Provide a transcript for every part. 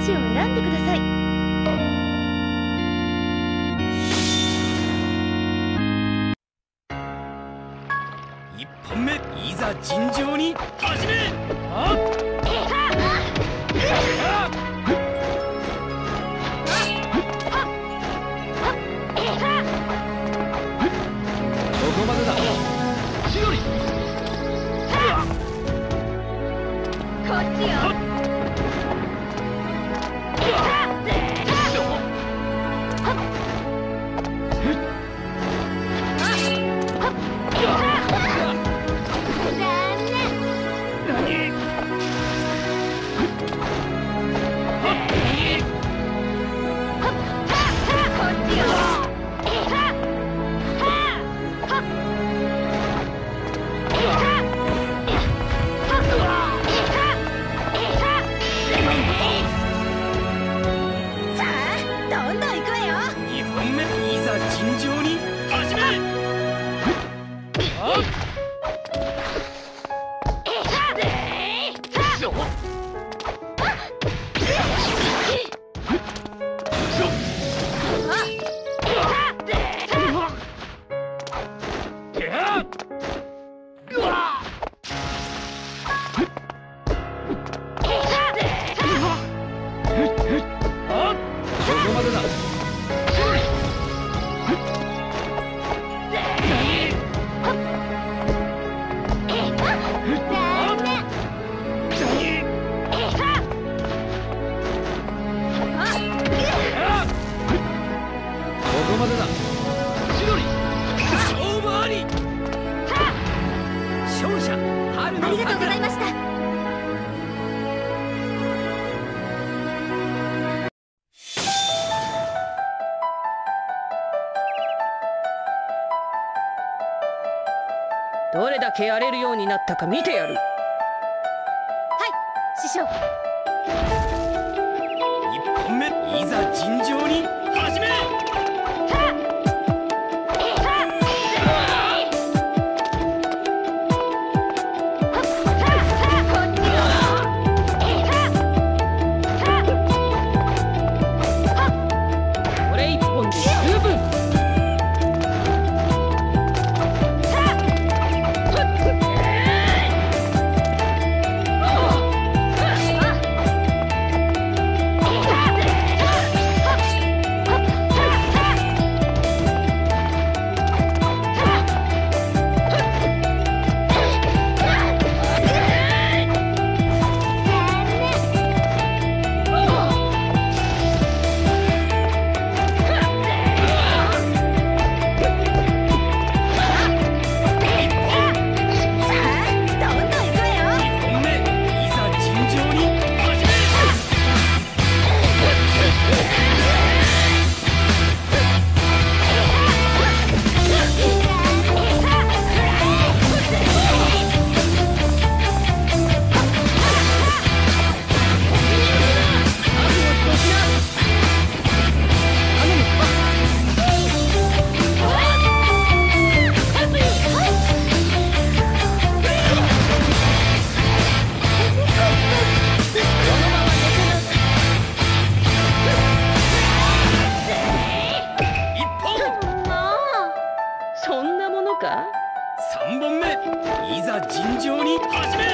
ージを選んでください。1本目いざ尋常に始め2本目いざ尋常に。始めここまでだどれだけやれるようになったか見てやる。師匠。一本目いざ尋常にそんなものか？三本目いざ尋常に始め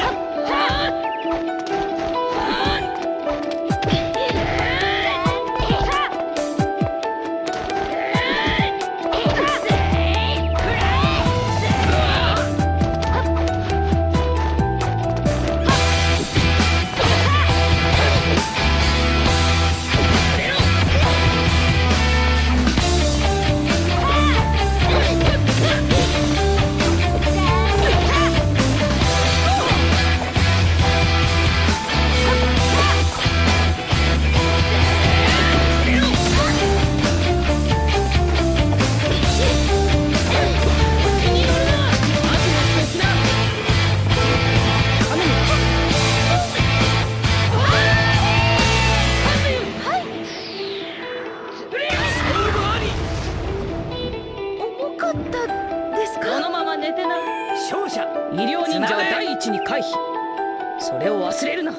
かったですか？このまま寝てな。勝者医療忍者は第一に回避。それを忘れるな。